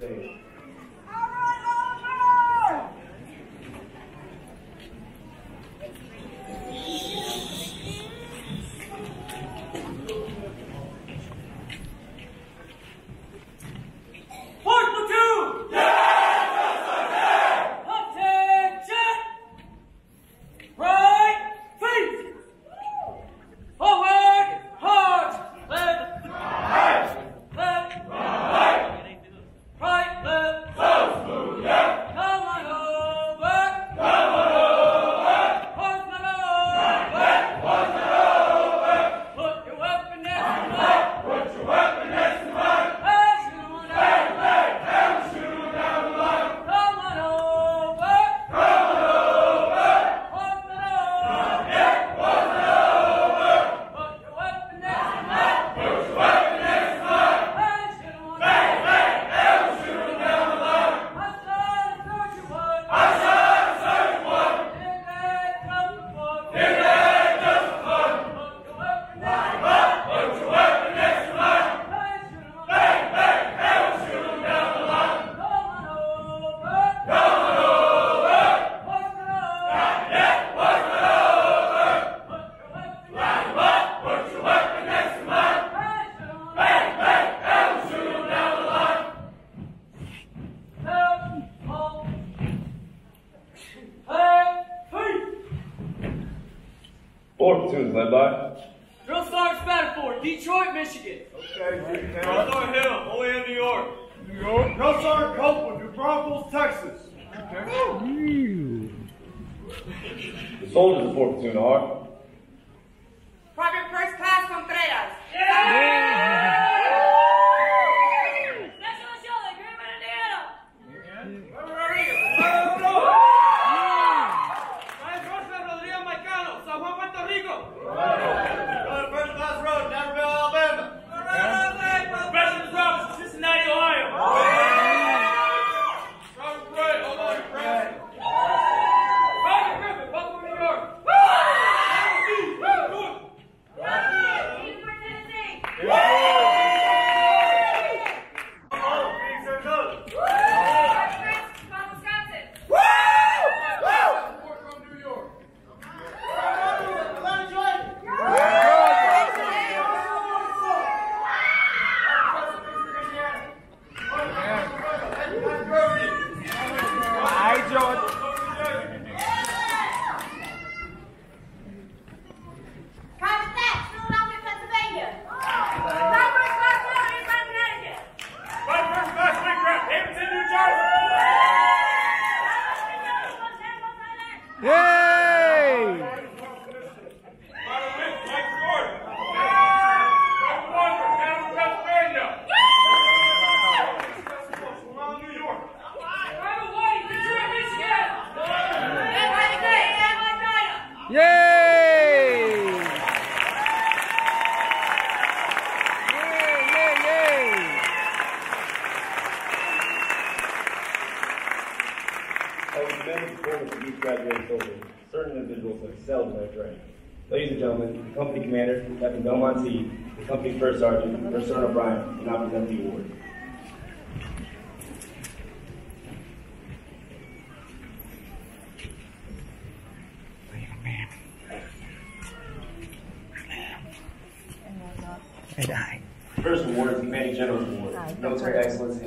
对。Fourth tune led by Drill Stars Battleford, Detroit, Michigan. Okay, Northern Hill, Olean, New York. New York. Drill Sergeant Copeland, New Braunfels, Texas. Okay. the soldiers of Fourth Platoon are よ。I was many privileged of each graduating soldier. Certain individuals have excelled in their training. Ladies and gentlemen, the company commander, Captain Belmont T, the company first sergeant, First Sergeant O'Brien, and I present the award. First award is the Commanding General's Award, Military Excellence